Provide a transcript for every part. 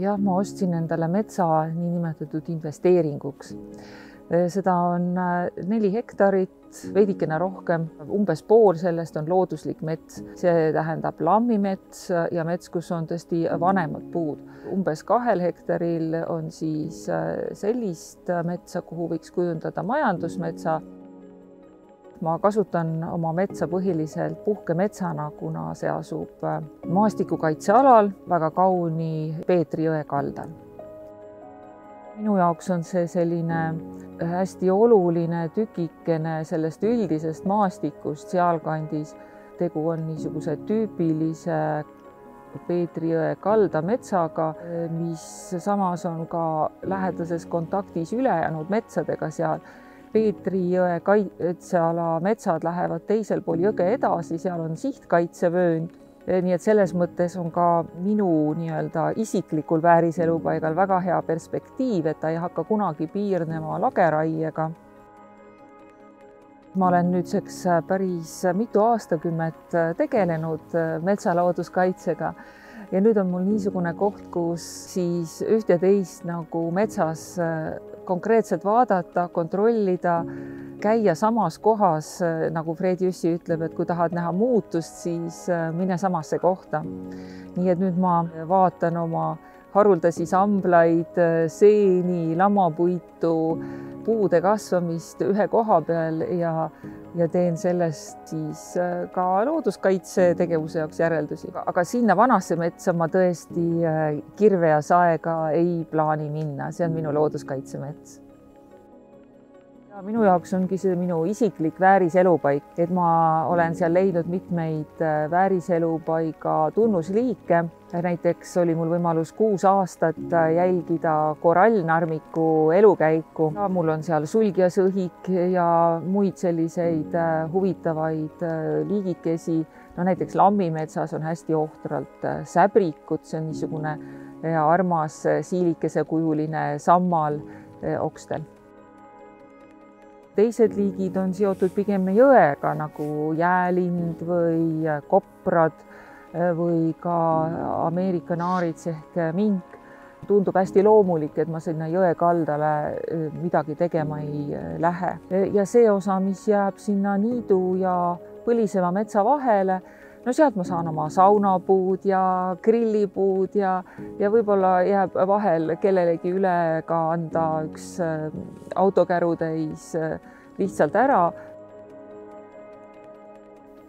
jah, ma ostsin endale metsa niinimetatud investeeringuks. seda on neli hektarit, veidikene rohkem, umbes pool sellest on looduslik mets, see tähendab lammimets ja mets, kus on tõesti vanemad puud. umbes kahel hektaril on siis sellist metsa, kuhu võiks kujundada majandusmetsa ma kasutan oma metsa põhiliselt puhkemetsana, kuna see asub maastikukaitsealal väga kauni Peetri jõe kaldal. minu jaoks on see selline hästi oluline tükikene sellest üldisest maastikust sealkandis. tegu on niisuguse tüüpilise Peetri jõe kaldametsaga, mis samas on ka lähedases kontaktis ülejäänud metsadega seal Peetri jõe kaitseala metsad lähevad teisel pool jõge edasi, seal on sihtkaitsevöönd. nii et selles mõttes on ka minu nii-öelda isiklikul vääriselupaigal väga hea perspektiiv, et ta ei hakka kunagi piirnema lageraiega. ma olen nüüdseks päris mitu aastakümmet tegelenud metsalooduskaitsega ja nüüd on mul niisugune koht, kus siis üht ja teist nagu metsas konkreetselt vaadata, kontrollida, käia samas kohas, nagu Fred Jüssi ütleb, et kui tahad näha muutust, siis äh, mine samasse kohta. nii et nüüd ma vaatan oma haruldasi samblaid, seeni, lammapuitu, puude kasvamist ühe koha peal ja, ja teen sellest siis äh, ka looduskaitsetegevuse jaoks järeldusi. aga sinna vanasse metsa ma tõesti äh, kirve ja saega ei plaani minna, see on minu looduskaitsemets minu jaoks ongi see minu isiklik vääriselupaik, et ma olen seal leidnud mitmeid äh, vääriselupaiga tunnusliike. näiteks oli mul võimalus kuus aastat äh, jälgida korallnarmiku elukäiku. mul on seal sulgjasõhik ja muid selliseid äh, huvitavaid liigikesi. no näiteks lammimetsas on hästi ohtralt säbrikut, see on niisugune armas siilikeesekujuline sammal okstel teised liigid on seotud pigem jõega nagu jäälind või koprad või ka Ameerika naarits ehk mink. tundub hästi loomulik, et ma sinna jõe kaldale midagi tegema ei lähe ja see osa, mis jääb sinna niidu ja põliseva metsa vahele, no sealt ma saan oma saunapuud ja grillipuud ja, ja võib-olla jääb vahel kellelegi üle ka anda üks autokärutäis lihtsalt ära.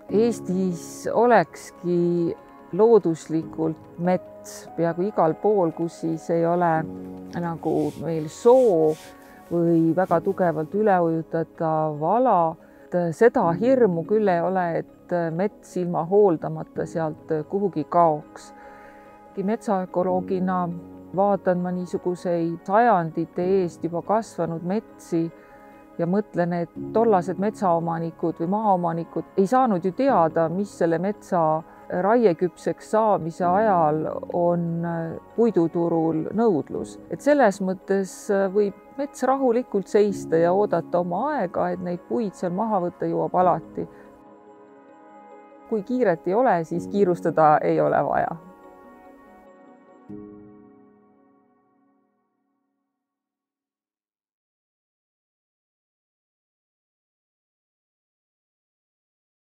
Eestis olekski looduslikult mets peaaegu igal pool, kus siis ei ole nagu meil soo või väga tugevalt üleujutatav ala. seda hirmu küll ei ole, et mets ilma hooldamata sealt kuhugi kaoks. metsaökoloogina vaatan ma niisuguseid sajandite eest juba kasvanud metsi ja mõtlen, et tollased metsaomanikud või maaomanikud ei saanud ju teada, mis selle metsa raieküpseks saamise ajal on puiduturul nõudlus, et selles mõttes võib mets rahulikult seista ja oodata oma aega, et neid puid seal maha võtta jõuab alati. Kui kiiret ei ole, siis kiirustada ei ole vaja